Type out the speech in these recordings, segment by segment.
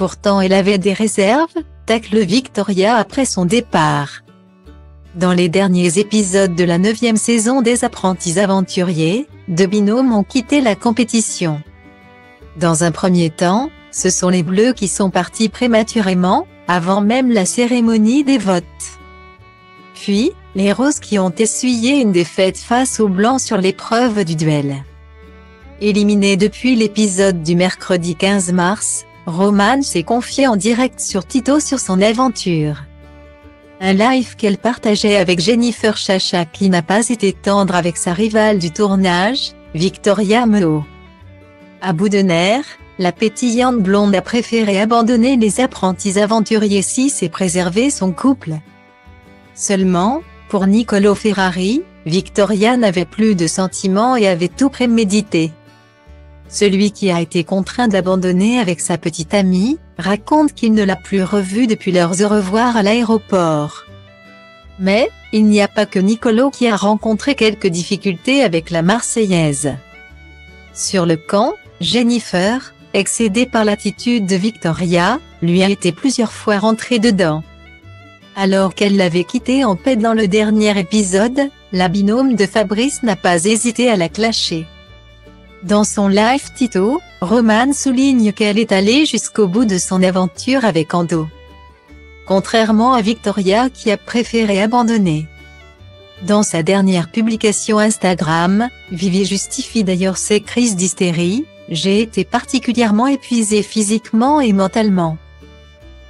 Pourtant elle avait des réserves, tacle Victoria après son départ. Dans les derniers épisodes de la neuvième saison des apprentis aventuriers, deux binômes ont quitté la compétition. Dans un premier temps, ce sont les Bleus qui sont partis prématurément, avant même la cérémonie des votes. Puis, les Roses qui ont essuyé une défaite face aux Blancs sur l'épreuve du duel. Éliminé depuis l'épisode du mercredi 15 mars, Roman s'est confié en direct sur Tito sur son aventure. Un live qu'elle partageait avec Jennifer Chacha qui n'a pas été tendre avec sa rivale du tournage, Victoria Meo. À bout de nerfs, la pétillante blonde a préféré abandonner les apprentis aventuriers 6 et préserver son couple. Seulement, pour Niccolo Ferrari, Victoria n'avait plus de sentiments et avait tout prémédité. Celui qui a été contraint d'abandonner avec sa petite amie, raconte qu'il ne l'a plus revue depuis leurs au revoir à l'aéroport. Mais, il n'y a pas que Nicolo qui a rencontré quelques difficultés avec la Marseillaise. Sur le camp, Jennifer, excédée par l'attitude de Victoria, lui a été plusieurs fois rentrée dedans. Alors qu'elle l'avait quitté en paix dans le dernier épisode, la binôme de Fabrice n'a pas hésité à la clasher. Dans son live Tito, Roman souligne qu'elle est allée jusqu'au bout de son aventure avec Ando. Contrairement à Victoria qui a préféré abandonner. Dans sa dernière publication Instagram, Vivi justifie d'ailleurs ses crises d'hystérie, j'ai été particulièrement épuisée physiquement et mentalement.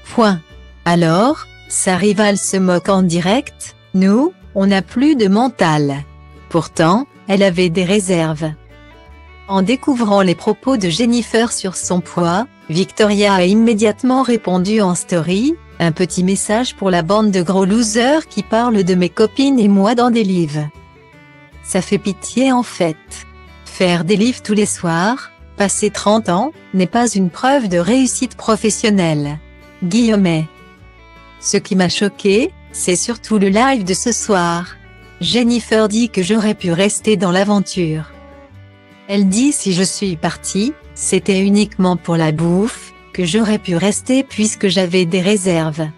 Point. Alors, sa rivale se moque en direct, nous, on n'a plus de mental. Pourtant, elle avait des réserves. En découvrant les propos de Jennifer sur son poids, Victoria a immédiatement répondu en story, un petit message pour la bande de gros losers qui parlent de mes copines et moi dans des livres. Ça fait pitié en fait. Faire des livres tous les soirs, passer 30 ans, n'est pas une preuve de réussite professionnelle. Guillaumet. Ce qui m'a choqué, c'est surtout le live de ce soir. Jennifer dit que j'aurais pu rester dans l'aventure. Elle dit si je suis partie, c'était uniquement pour la bouffe, que j'aurais pu rester puisque j'avais des réserves.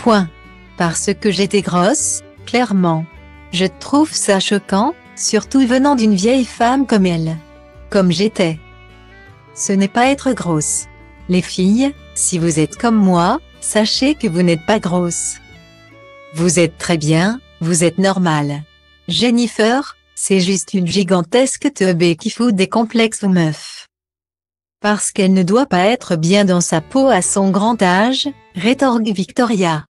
Point. Parce que j'étais grosse, clairement. Je trouve ça choquant, surtout venant d'une vieille femme comme elle. Comme j'étais. Ce n'est pas être grosse. Les filles, si vous êtes comme moi, sachez que vous n'êtes pas grosse. Vous êtes très bien, vous êtes normale. Jennifer, c'est juste une gigantesque teubée qui fout des complexes aux meufs. Parce qu'elle ne doit pas être bien dans sa peau à son grand âge, rétorque Victoria.